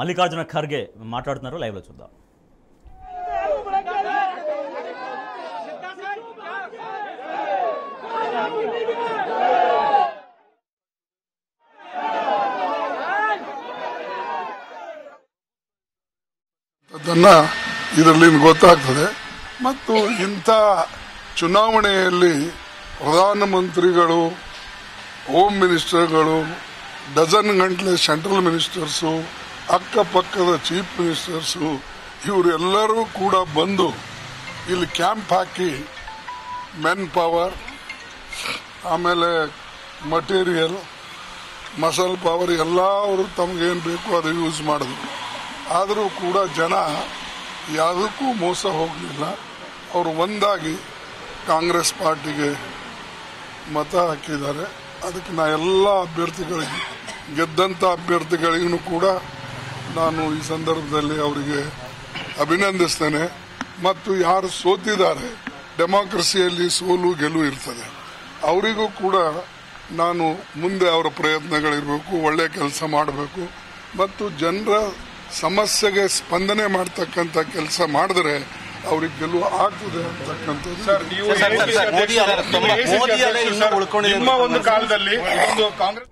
మల్లికార్జున ఖర్గే మాట్లాడుతున్నారు లైవ్లో చూద్దాం ಅದನ್ನ ಇದರಲ್ಲಿ ಗೊತ್ತಾಗ್ತದೆ ಮತ್ತು ಇಂಥ ಚುನಾವಣೆಯಲ್ಲಿ ಪ್ರಧಾನಮಂತ್ರಿಗಳು ಹೋಮ್ ಮಿನಿಸ್ಟರ್ಗಳು ಡಜನ್ ಗಂಟಲೆ ಸೆಂಟ್ರಲ್ ಮಿನಿಸ್ಟರ್ಸು ಅಕ್ಕಪಕ್ಕದ ಚೀಫ್ ಮಿನಿಸ್ಟರ್ಸು ಇವರೆಲ್ಲರೂ ಕೂಡ ಬಂದು ಇಲ್ಲಿ ಕ್ಯಾಂಪ್ ಹಾಕಿ ಮೆನ್ ಪವರ್, ಆಮೇಲೆ ಮಟೀರಿಯಲ್, ಮಸಲ್ ಪವರ್ ಎಲ್ಲ ಅವರು ತಮಗೇನು ಬೇಕು ಅದು ಯೂಸ್ ಮಾಡಿದ್ರು. ಆದರೂ ಕೂಡ ಜನ ಯಾವುದಕ್ಕೂ ಮೋಸ ಹೋಗಲಿಲ್ಲ. ಅವರು ಒಂದಾಗಿ ಕಾಂಗ್ರೆಸ್ ಪಾರ್ಟಿಗೆ ಮತ ಹಾಕಿದ್ದಾರೆ. ಅದಕ್ಕೆ ನಾ ಎಲ್ಲ ಅಭ್ಯರ್ಥಿಗಳಿಗೆ ಗೆದ್ದಂಥ ಅಭ್ಯರ್ಥಿಗಳಿಗೂ ಕೂಡ ನಾನು ಈ ಸಂದರ್ಭದಲ್ಲಿ ಅವರಿಗೆ ಅಭಿನಂದಿಸ್ತೇನೆ ಮತ್ತು ಯಾರು ಸೋತಿದ್ದಾರೆ ಡೆಮಾಕ್ರಸಿಯಲ್ಲಿ ಸೋಲು ಗೆಲುವು ಇರ್ತದೆ ಅವರಿಗೂ ಕೂಡ ನಾನು ಮುಂದೆ ಅವರ ಪ್ರಯತ್ನಗಳಿರಬೇಕು ಒಳ್ಳೆಯ ಕೆಲಸ ಮಾಡಬೇಕು ಮತ್ತು ಜನರ ಸಮಸ್ಯೆಗೆ ಸ್ಪಂದನೆ ಮಾಡ್ತಕ್ಕಂಥ ಕೆಲಸ ಮಾಡಿದ್ರೆ ಅವ್ರಿಗೆ ಗೆಲುವು ಆಗ್ತದೆ ಅಂತಕ್ಕಂಥದ್ದು ನಿಮ್ಮ ಒಂದು ಕಾಲದಲ್ಲಿ ಒಂದು ಕಾಂಗ್ರೆಸ್